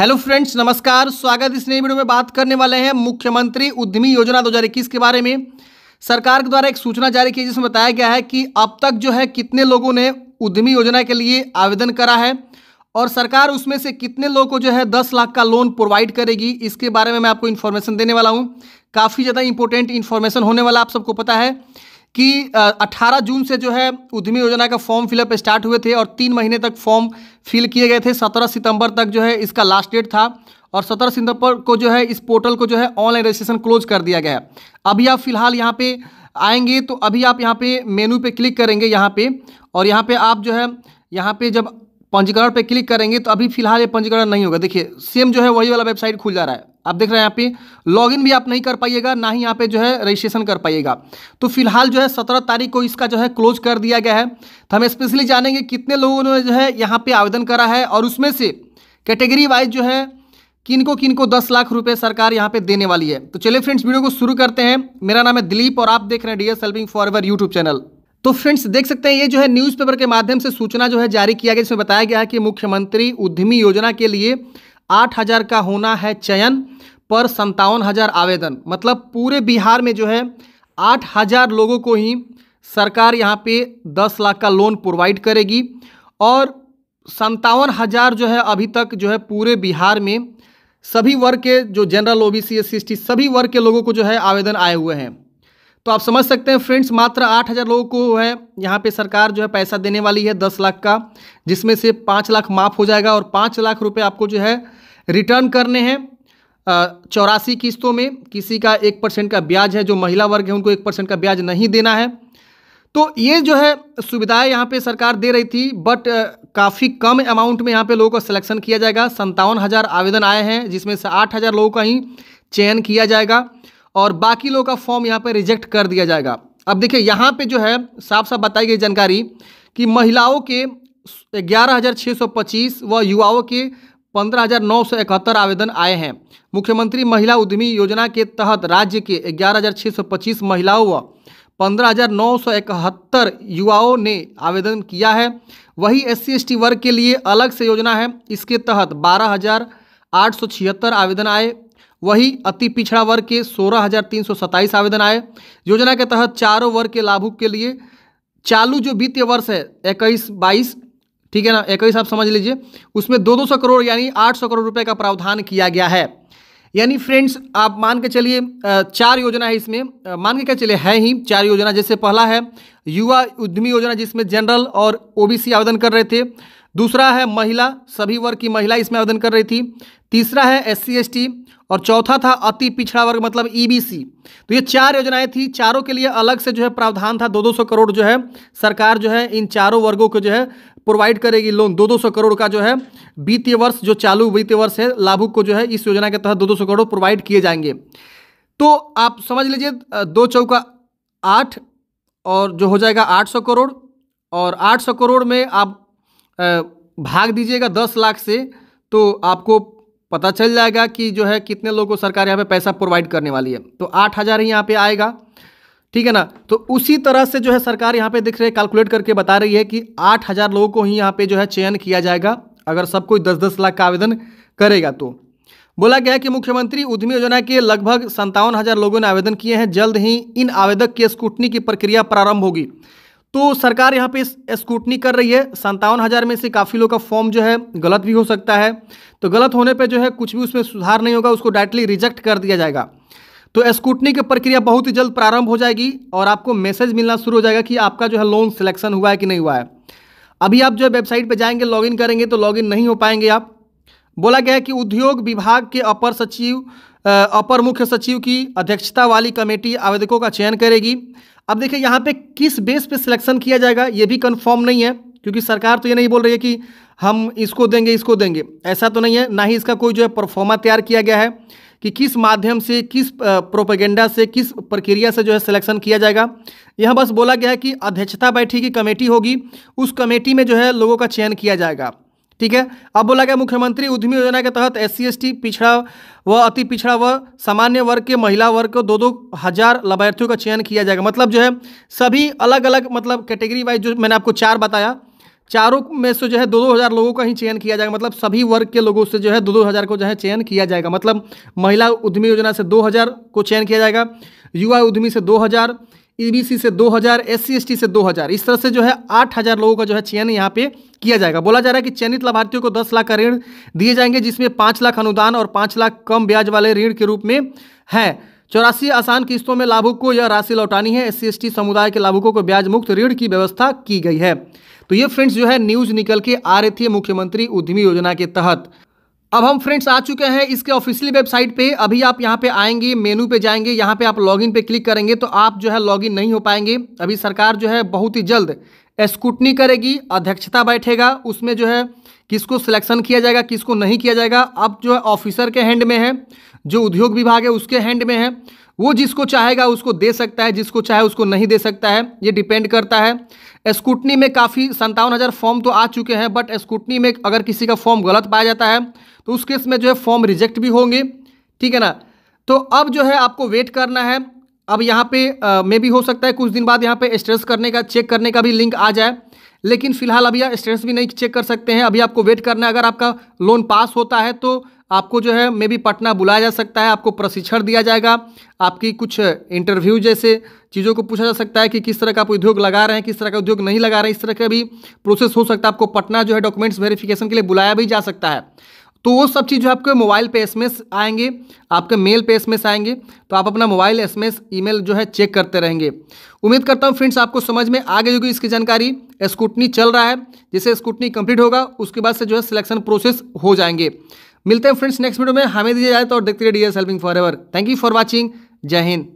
Hello friends, नमस्कार। स्वागत इस नई वीडियो में बात करने वाले हैं मुख्यमंत्री उद्यमी योजना 2021 के बारे में। सरकार के द्वारा एक सूचना जारी की, जिसमें बताया गया है कि अब तक जो है कितने लोगों ने उद्यमी योजना के लिए आवेदन करा है और सरकार उसमें से कितने लोगों को जो है दस लाख का लोन प्रोवाइड करेगी, इसके बारे में मैं आपको इन्फॉर्मेशन देने वाला हूँ। काफ़ी ज़्यादा इंपॉर्टेंट इन्फॉर्मेशन होने वाला आप सबको पता है। कि 18 जून से जो है उद्यमी योजना का फॉर्म फिलअप स्टार्ट हुए थे और तीन महीने तक फॉर्म फिल किए गए थे। 17 सितंबर तक जो है इसका लास्ट डेट था और 17 सितंबर को जो है इस पोर्टल को जो है ऑनलाइन रजिस्ट्रेशन क्लोज कर दिया गया। है अभी आप फ़िलहाल यहाँ पे आएँगे तो अभी आप यहाँ पे मेनू पे क्लिक करेंगे यहाँ पे और यहाँ पे आप जो है, यहाँ पे जब पंजीकरण पे क्लिक करेंगे तो अभी फ़िलहाल ये पंजीकरण नहीं होगा। देखिए, सेम जो है वही वाला वेबसाइट खुल जा रहा है। आप देख रहे हैं यहाँ पे लॉगिन भी आप नहीं कर पाइएगा, ना ही यहाँ पे जो है रजिस्ट्रेशन कर पाइएगा। तो फ़िलहाल जो है सत्रह तारीख को इसका जो है क्लोज कर दिया गया है। तो हम स्पेशली जानेंगे कितने लोगों ने जो है यहाँ पे आवेदन करा है और उसमें से कैटेगरी वाइज जो है किनको किनको दस लाख रुपए सरकार यहाँ पे देने वाली है। तो चलिए फ्रेंड्स वीडियो को शुरू करते हैं। मेरा नाम है दिलीप और आप देख रहे हैं D S helping for ever YouTube channel तो फ्रेंड्स देख सकते हैं ये जो है न्यूज़पेपर के माध्यम से सूचना जो है जारी किया गया जिसमें बताया गया है कि मुख्यमंत्री उद्यमी योजना के लिए आठ हज़ार का होना है चयन। पर संतावन हज़ार आवेदन। मतलब पूरे बिहार में जो है, आठ हज़ार लोगों को ही सरकार यहाँ पे दस लाख का लोन प्रोवाइड करेगी और संतावन हज़ार जो है अभी तक जो है पूरे बिहार में सभी वर्ग के जो जनरल ओबीसी एस सी सभी वर्ग के लोगों को जो है आवेदन आए हुए हैं। तो आप समझ सकते हैं फ्रेंड्स, मात्र आठ हज़ार लोगों को है यहाँ पे सरकार जो है पैसा देने वाली है दस लाख का, जिसमें से पाँच लाख माफ़ हो जाएगा और पाँच लाख रुपए आपको जो है रिटर्न करने हैं। चौरासी किस्तों में किसी का एक परसेंट का ब्याज है, जो महिला वर्ग है, उनको एक परसेंट का ब्याज नहीं देना है। तो ये जो है, सुविधाएँ यहाँ पे सरकार दे रही थी बट काफ़ी कम अमाउंट में यहाँ पे लोगों का सिलेक्शन किया जाएगा। संतावन हज़ार आवेदन आए हैं, जिसमें से आठ हज़ार लोगों का ही चयन किया जाएगा, और बाकी लोगों का फॉर्म यहाँ पे रिजेक्ट कर दिया जाएगा। अब देखिए, यहाँ पे जो है साफ़ साफ़ बताई गई जानकारी कि महिलाओं के ग्यारह हज़ार छः सौ पच्चीस व युवाओं के पंद्रह आवेदन आए हैं। मुख्यमंत्री महिला उद्यमी योजना के तहत राज्य के ग्यारह महिलाओं व पंद्रह युवाओं ने आवेदन किया है। वही एस सी वर्ग के लिए अलग से योजना है। इसके तहत बारह आवेदन आए। वही अति पिछड़ा वर्ग के सोलह आवेदन आए। योजना के तहत चारों वर्ग के लाभुक के लिए चालू जो वित्तीय वर्ष है, इक्कीस, बाईस ठीक है ना? एक ही साहब समझ लीजिए। उसमें दो दो सौ करोड़ यानी आठ सौ करोड़ रुपए का प्रावधान किया गया है। यानी फ्रेंड्स, आप मान के चलिए चार योजना है इसमें। मान के क्या चलिए, है ही चार योजना। जैसे पहला है, युवा उद्यमी योजना जिसमें जनरल और ओबीसी आवेदन कर रहे थे। दूसरा है महिला, सभी वर्ग की महिला इसमें आवेदन कर रही थी। तीसरा है एस सी और चौथा था अति पिछड़ा वर्ग मतलब ईबीसी। तो ये चार योजनाएँ थी। चारों के लिए अलग से जो है प्रावधान था, दो दो सौ करोड़ जो है सरकार जो है इन चारों वर्गों को जो है प्रोवाइड करेगी लोन। दो दो सौ करोड़ का जो है वित्तीय वर्ष जो चालू वित्तीय वर्ष है, लाभुक को जो है इस योजना के तहत दो दो सौ करोड़ प्रोवाइड किए जाएँगे। तो आप समझ लीजिए दो चौका आठ और जो हो जाएगा आठ सौ करोड़ और आठ सौ करोड़ में आप भाग दीजिएगा दस लाख से तो आपको पता चल जाएगा कि जो है कितने लोगों को सरकार यहाँ पे पैसा प्रोवाइड करने वाली है। तो आठ हज़ार ही यहाँ पे आएगा, ठीक है ना? तो उसी तरह से जो है सरकार यहाँ पे दिख रहे कैलकुलेट करके बता रही है कि आठ हज़ार लोगों को ही यहाँ पे जो है चयन किया जाएगा, अगर सब कोई दस दस लाख का आवेदन करेगा तो। बोला गया कि मुख्यमंत्री उद्यमी योजना के लगभग संतावन हज़ार लोगों ने आवेदन किए हैं, जल्द ही इन आवेदक की स्कूटनी की प्रक्रिया प्रारंभ होगी। तो सरकार यहाँ पे स्कूटनी कर रही है। संतावन हज़ार में से काफ़ी लोग का फॉर्म जो है, गलत भी हो सकता है। तो गलत होने पे जो है, कुछ भी उसमें सुधार नहीं होगा, उसको डायरेक्टली रिजेक्ट कर दिया जाएगा। तो स्कूटनी की प्रक्रिया बहुत ही जल्द प्रारंभ हो जाएगी और आपको मैसेज मिलना शुरू हो जाएगा कि आपका जो है लोन सिलेक्शन हुआ है कि नहीं हुआ है। अभी आप जो है वेबसाइट पर जाएँगे लॉगिन करेंगे तो लॉगिन नहीं हो पाएँगे आप। बोला गया है कि उद्योग विभाग के अपर सचिव अपर मुख्य सचिव की अध्यक्षता वाली कमेटी आवेदकों का चयन करेगी। अब देखिए यहाँ पे किस बेस पे सिलेक्शन किया जाएगा, ये भी कंफर्म नहीं है, क्योंकि सरकार तो ये नहीं बोल रही है कि हम इसको देंगे इसको देंगे। ऐसा तो नहीं है, ना ही इसका कोई जो है परफॉर्मा तैयार किया गया है कि किस माध्यम से, किस प्रोपेगेंडा से, किस प्रक्रिया से जो है सिलेक्शन किया जाएगा। यह बस बोला गया है कि अध्यक्षता बैठी की कमेटी होगी, उस कमेटी में जो है लोगों का चयन किया जाएगा। ठीक है? अब बोला गया मुख्यमंत्री उद्यमी योजना के तहत एस सी पिछड़ा व अति पिछड़ा व सामान्य वर्ग के महिला वर्ग को दो दो हज़ार लाभार्थियों का चयन किया जाएगा। मतलब जो है, सभी अलग अलग मतलब कैटेगरी वाइज जो मैंने आपको चार बताया, चारों में से जो है दो दो हज़ार लोगों का ही चयन किया जाएगा। मतलब सभी वर्ग के लोगों से जो है दो दो हज़ार को जो है चयन किया जाएगा। मतलब महिला उद्यमी योजना से दो हज़ार को चयन किया जाएगा, युवा उद्यमी से दो हज़ार ईबीसी से 2000 एससी से 2000 इस तरह से जो है 8000 लोगों का जो है चयन यहाँ पे किया जाएगा। बोला जा रहा है कि चयनित लाभार्थियों को 10 लाख का ऋण दिए जाएँगे, जिसमें 5 लाख अनुदान और 5 लाख कम ब्याज वाले ऋण के रूप में है। चौरासी आसान किस्तों में लाभुक को यह राशि लौटानी है। एस सी समुदाय के लाभुकों को ब्याज मुक्त ऋण की व्यवस्था की गई है। तो ये फ्रेंड्स जो है न्यूज़ निकल के आ रही थी मुख्यमंत्री उद्यमी योजना के तहत। अब हम फ्रेंड्स आ चुके हैं इसके ऑफिशियली वेबसाइट पे। अभी आप यहाँ पे आएँगे मेनू पे जाएँगे, यहाँ पे आप लॉगिन पे क्लिक करेंगे तो आप जो है लॉगिन नहीं हो पाएँगे। अभी सरकार जो है बहुत ही जल्द स्कूटनी करेगी, अध्यक्षता बैठेगा, उसमें जो है किसको सिलेक्शन किया जाएगा, किसको नहीं किया जाएगा। अब जो है ऑफिसर के हैंड में है, जो उद्योग विभाग है उसके हैंड में है। वो जिसको चाहेगा उसको दे सकता है, जिसको चाहे उसको नहीं दे सकता है, ये डिपेंड करता है। स्कूटनी में काफ़ी संतावन हज़ार फॉर्म तो आ चुके हैं बट स्कूटनी में अगर किसी का फॉर्म गलत पाया जाता है तो उस केस में जो है फॉर्म रिजेक्ट भी होंगे, ठीक है ना? तो अब जो है आपको वेट करना है। अब यहाँ पे मे भी हो सकता है कुछ दिन बाद यहाँ पे स्ट्रेस करने का चेक करने का भी लिंक आ जाए। लेकिन फ़िलहाल अभी आप स्ट्रेस भी नहीं चेक कर सकते हैं। अभी आपको वेट करना है। अगर आपका लोन पास होता है तो आपको जो है मे बी पटना बुलाया जा सकता है। आपको प्रशिक्षण दिया जाएगा। आपकी कुछ इंटरव्यू जैसे चीज़ों को पूछा जा सकता है कि किस तरह का आप उद्योग लगा रहे हैं, किस तरह का उद्योग नहीं लगा रहे हैं। इस तरह का भी प्रोसेस हो सकता है। आपको पटना जो है डॉक्यूमेंट्स वेरिफिकेशन के लिए बुलाया भी जा सकता है। तो वो सब चीज़ जो आपके मोबाइल पे एस आएँगे। आपके मेल पे एसएमएस आएँगे। तो आप अपना मोबाइल एस एम ईमेल जो है चेक करते रहेंगे। उम्मीद करता हूँ फ्रेंड्स आपको समझ में आ गई होगी इसकी जानकारी। स्कूटनी चल रहा है, जैसे स्कूटनी कंप्लीट होगा, उसके बाद से जो है सिलेक्शन प्रोसेस हो जाएँगे। मिलते हैं फ्रेंड्स नेक्स्ट वीडियो में। हमें दीजिए जाए तो देखते रहिए D S helping for ever thank you for watching जय हिंद।